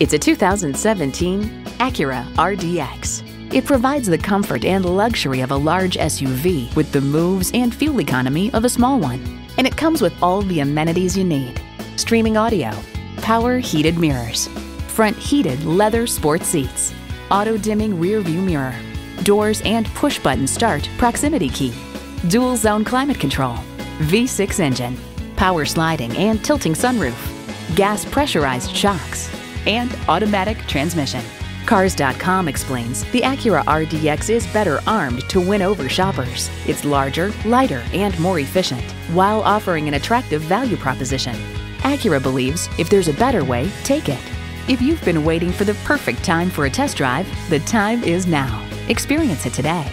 It's a 2017 Acura RDX. It provides the comfort and luxury of a large SUV with the moves and fuel economy of a small one. And it comes with all the amenities you need. Streaming audio, power heated mirrors, front heated leather sports seats, auto dimming rear view mirror, doors and push button start proximity key, dual zone climate control, V6 engine, power sliding and tilting sunroof, gas pressurized shocks, and automatic transmission. Cars.com explains the Acura RDX is better armed to win over shoppers. It's larger, lighter, and more efficient, while offering an attractive value proposition. Acura believes if there's a better way, take it. If you've been waiting for the perfect time for a test drive, the time is now. Experience it today.